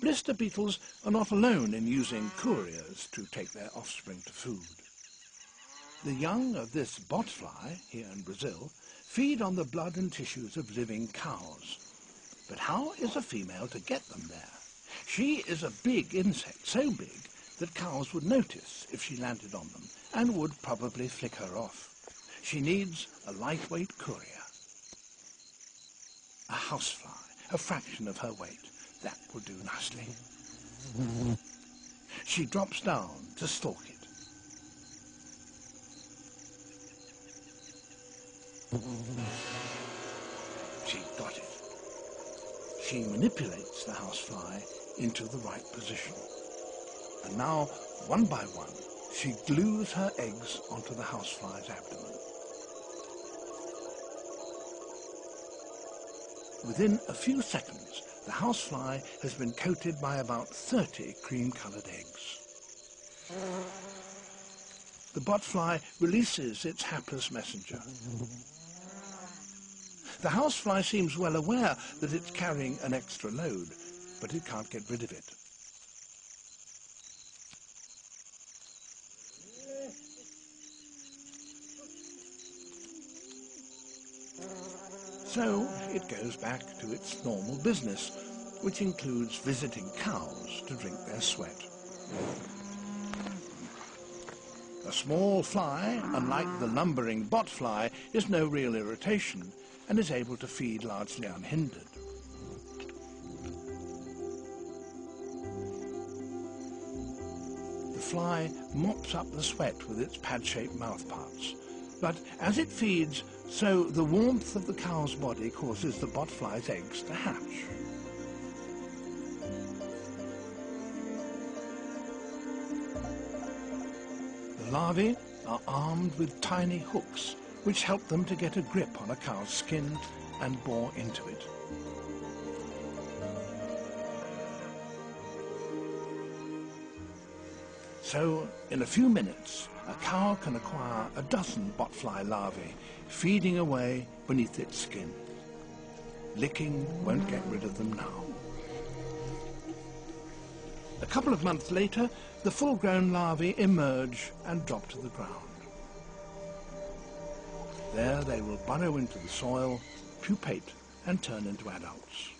blister beetles are not alone in using couriers to take their offspring to food. The young of this botfly, here in Brazil, feed on the blood and tissues of living cows. But how is a female to get them there? She is a big insect, so big that cows would notice if she landed on them and would probably flick her off. She needs a lightweight courier. A housefly, a fraction of her weight. That will do nicely. She drops down to stalk it. She got it. She manipulates the housefly into the right position. And now, one by one, she glues her eggs onto the housefly's abdomen. Within a few seconds, the housefly has been coated by about 30 cream-coloured eggs. The botfly releases its hapless messenger. The housefly seems well aware that it's carrying an extra load, but it can't get rid of it. So it goes back to its normal business, which includes visiting cows to drink their sweat. A small fly, unlike the lumbering botfly, is no real irritation and is able to feed largely unhindered. The fly mops up the sweat with its pad-shaped mouthparts, but as it feeds, so the warmth of the cow's body causes the botfly's eggs to hatch. The larvae are armed with tiny hooks which help them to get a grip on a cow's skin and bore into it. So, in a few minutes, a cow can acquire a dozen botfly larvae, feeding away beneath its skin. Licking won't get rid of them now. A couple of months later, the full-grown larvae emerge and drop to the ground. There they will burrow into the soil, pupate and turn into adults.